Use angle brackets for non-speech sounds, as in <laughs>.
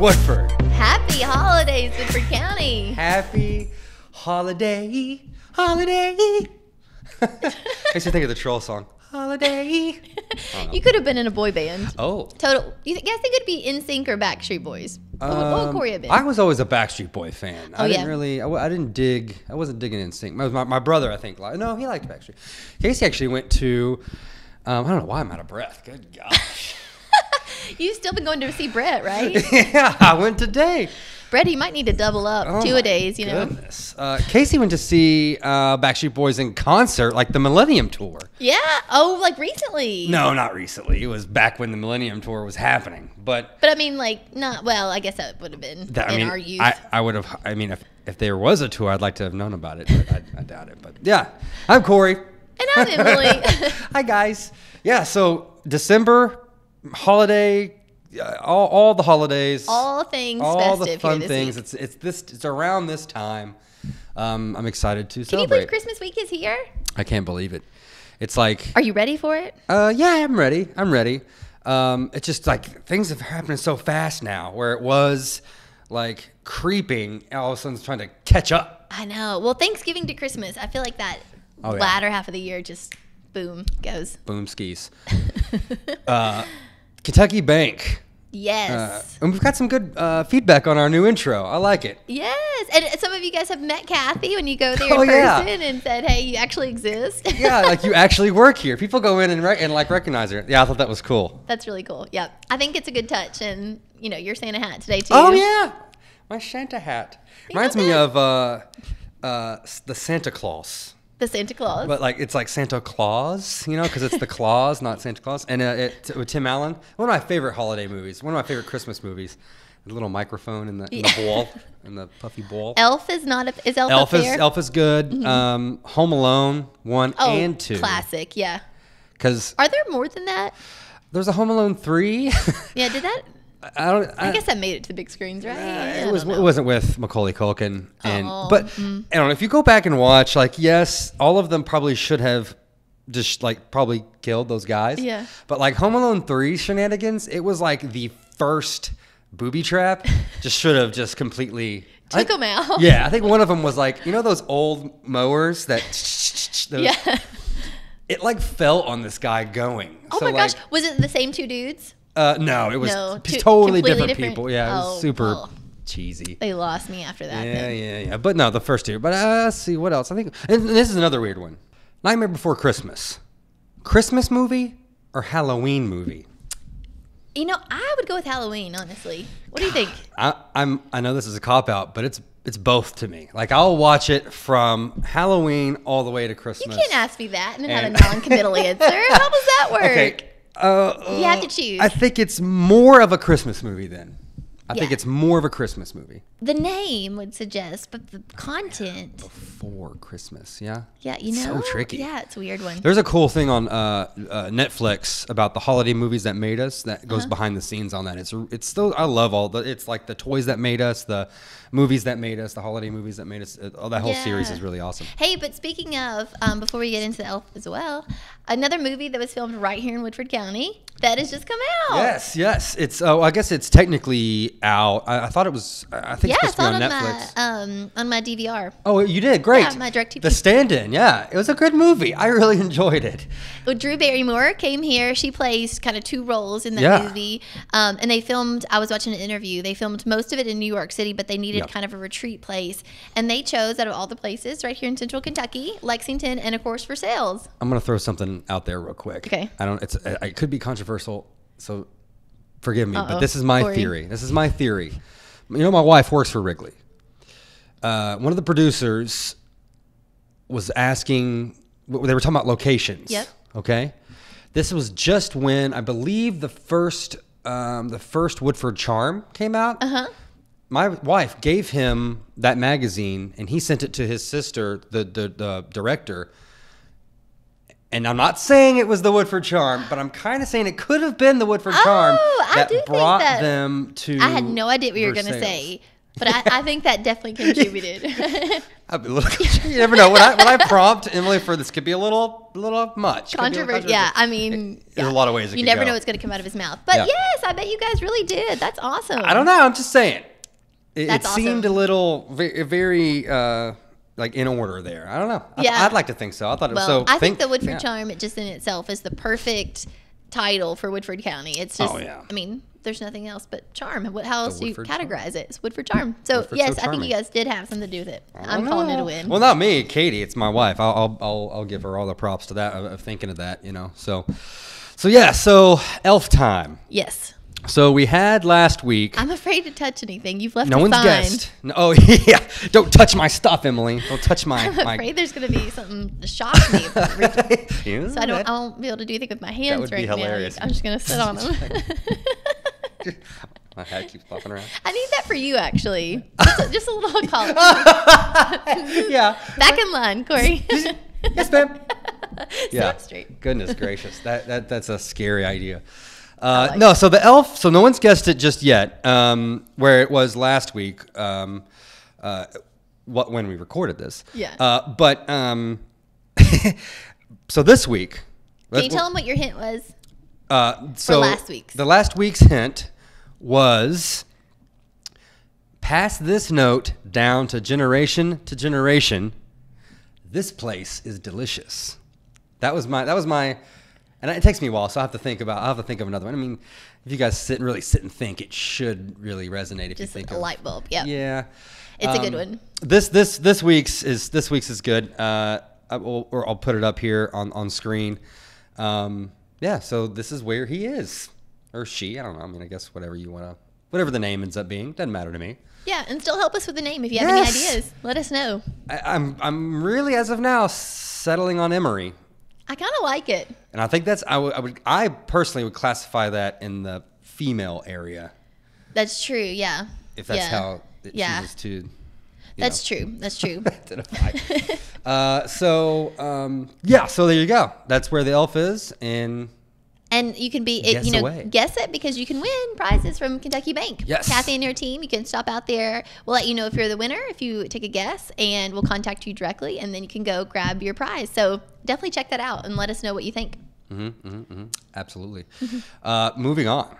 Woodford. Happy holidays, Woodford County. Happy holiday, holiday. <laughs> Makes me think of the troll song. Holiday. <laughs> You could have been in a boy band. Oh. Total. You guys think it'd be NSYNC or Backstreet Boys? What, would- what would Um, Corey have been? I was always a Backstreet Boy fan. Oh, I didn't really. I, w- I didn't dig. I wasn't digging NSYNC. My, my, my brother, I think. Li- no, he liked Backstreet. Casey actually went to. Um, I don't know why I'm out of breath. Good gosh. <laughs> You've still been going to see Brett, right? <laughs> yeah, I went today. Brett, you might need to double up Oh two a days. You know. Goodness. Uh, Casey went to see uh, Backstreet Boys in concert, like the Millennium Tour. Yeah. Oh, like recently. No, not recently. It was back when the Millennium Tour was happening. But But I mean, like, not. Well, I guess that would have been that, I in mean, our youth. I, I would have. I mean, if, if there was a tour, I'd like to have known about it. But I, I doubt it. But yeah, I'm Corey. and I'm Emily. <laughs> Hi guys. Yeah. So December holiday, uh, all, all the holidays, All things all the fun things. week. It's it's this. It's around this time. Um, I'm excited to Can you believe Christmas week is here? I can't believe it. It's like, Are you ready for it? uh, yeah, I'm ready. I'm ready. Um, it's just like things have happening so fast now, where it was like creeping, all of a sudden it's trying to catch up. I know. Well, Thanksgiving to Christmas, I feel like that Oh, yeah. latter half of the year just boom goes. Boom skis. <laughs> uh, Kentucky Bank. Uh, yes. and we've got some good uh, feedback on our new intro. I like it. yes. And some of you guys have met Kathy when you go there Oh, in yeah. person and said, hey, you actually exist. Yeah, like <laughs> you actually work here. People go in and, rec- and like recognize her. Yeah, I thought that was cool. That's really cool. Yep. I think it's a good touch. And, you know, your Santa hat today, too. Oh yeah, my Santa hat reminds me of uh, uh, the Santa Claus. The Santa Claus. But like it's like Santa Claus, you know, because it's the Claus, not Santa Claus. And uh, it, with Tim Allen, one of my favorite holiday movies, one of my favorite Christmas movies. The little microphone in the, in the ball, <laughs> in the puffy ball. Elf is not a, is Elf, Elf is there? Elf is good. Um, Home Alone one oh, and two. classic. Yeah. Because Are there more than that? there's a Home Alone three. Yeah. Did that? <laughs> I don't. I guess that made it to the big screens, right? Uh, it was don't it wasn't with Macaulay Culkin, and Oh, but I don't know if you go back and watch, like yes, all of them probably should have just like probably killed those guys. Yeah. But like Home Alone three shenanigans, it was like the first booby trap. <laughs> just should have just completely Took think- them out. Yeah, I think one of them was like you know those old mowers that. <laughs> <laughs> those- Yeah. It like fell on this guy going. Oh So, my like, gosh. Was it the same two dudes? Uh, no, it was No, two- totally different, different- people. Yeah, it was oh, super well. cheesy. They lost me after that. Yeah, then. yeah, yeah. But no, the first two. But uh, let's see what else. I think and this is another weird one. Nightmare Before Christmas. Christmas movie or Halloween movie? You know, I would go with Halloween, honestly. What do you think? I, I'm. I know this is a cop out, but it's it's both to me. Like I'll watch it from Halloween all the way to Christmas. You can't ask me that and then And- have a non-committal <laughs> answer. How does that work? Okay. Uh, You have to uh, choose. I think it's more of a Christmas movie then. I think it's more of a Christmas movie. The name would suggest, but the content, before Christmas, yeah. yeah, you know, So tricky. Yeah, it's a weird one. There's a cool thing on uh, uh, Netflix about the holiday movies that made us. That goes behind the scenes on that. It's it's still I love all the. It's like the toys that made us, the movies that made us, the holiday movies that made us. Uh, all that whole series is really awesome. Hey, but speaking of, um, before we get into the Elf as well, another movie that was filmed right here in Woodford County that has just come out. Yes, yes. It's oh, I guess it's technically out. I, I thought it was. I think Yeah, it's supposed to be on on my um on my DVR. Oh, you did great. Yeah, my DirecTV. The stand-in, yeah, it was a good movie. I really enjoyed it. Well, Drew Barrymore came here. She plays kind of two roles in the Yeah. movie. Um, and they filmed, I was watching an interview. They filmed most of it in New York City, but they needed kind of a retreat place. And they chose out of all the places right here in central Kentucky, Lexington, and of course Versailles. I'm gonna throw something out there real quick. Okay. I don't. It's. It could be controversial, so forgive me. Uh-oh. But this is my Corey. theory. This is my theory. You know, my wife works for Wrigley. Uh, one of the producers was asking. They were talking about locations. Yep. Okay. This was just when I believe the first um, the first Woodford Charm came out. Uh huh. My wife gave him that magazine, and he sent it to his sister, the the, the director. And I'm not saying it was the Woodford Charm, but I'm kind of saying it could have been the Woodford Charm Oh, I that do think brought that- them to. I had no idea what you were going to say. but I, I think that definitely contributed. I'd be a little, you never know. When I when I prompt Emily for this, could be a little little much. Could be a little Controversial. Yeah, I mean, There's yeah. a lot of ways it You never go. know what's going to come out of his mouth. But Yeah. yes, I bet you guys really did. That's awesome. I don't know. I'm just saying. It, it seemed a little very, very uh, like in order there. I don't know. I, Yeah. I'd like to think so. I thought it was Well, so. I think the Woodford yeah. Charm, it just in itself, is the perfect title for Woodford County. It's oh, just, Oh, yeah. I mean, there's nothing else but charm. What, how else do you Woodford Charm. categorize it? It's Woodford Charm. So Woodford's yes, so I think you guys did have something to do with it. I I'm don't calling it a win. Well, not me, Katie. It's my wife. I'll, I'll, I'll, I'll give her all the props to that of, of thinking of that. You know. So, so yeah. So elf time. yes, So we had last week. I'm afraid to touch anything. You've left no one's sign. guessed. No, oh <laughs> yeah. Don't touch my stuff, Emily. Don't touch my. I'm my afraid there's going to be something to shock me. <laughs> so I don't, that- I won't be able to do anything with my hands would be right now. I'm just going to sit on <laughs> them. my hat keeps popping around. I need that for you, actually. Just a, just a little call. yeah. Back in line, Corey. Yes, ma'am. Yeah. straight. Goodness gracious, that, that that's a scary idea. Uh, like no, so the elf. So no one's guessed it just yet. Um, where it was last week. Um, uh, what when we recorded this? Yeah. Uh, but um, <laughs> so this week. Can you tell them what your hint was? Uh, so last week's. The last week's hint was pass this note down to generation to generation. This place is delicious. That was my. That was my. And it takes me a while, so I have to think about. I have to think of another one. I mean, if you guys sit and really sit and think, it should really resonate. If Just you think a of, light bulb. yeah, Yeah, It's a good Um, one. This this this week's is this week's is good. Uh, I will, or I'll put it up here on on screen. Um, yeah, so this is where he is, or she. I don't know. I mean, I guess whatever you want to, whatever the name ends up being, doesn't matter to me. Yeah, and still help us with the name if you have Yes. any ideas. Let us know. I, I'm I'm really as of now settling on Emery, I kind of like it. and I think that's I would I would I personally would classify that in the female area That's true. Yeah. if that's yeah. how it Yeah. chooses to. That's know. true. That's true. <laughs> uh, so um, yeah, so there you go. That's where the elf is, and And you can be, it, you know, away. guess it because you can win prizes from Kentucky Bank. Yes. Kathy and your team, you can stop out there. We'll let you know if you're the winner if you take a guess, and we'll contact you directly, and then you can go grab your prize. So definitely check that out and let us know what you think. hmm hmm hmm absolutely. <laughs> Uh, moving on.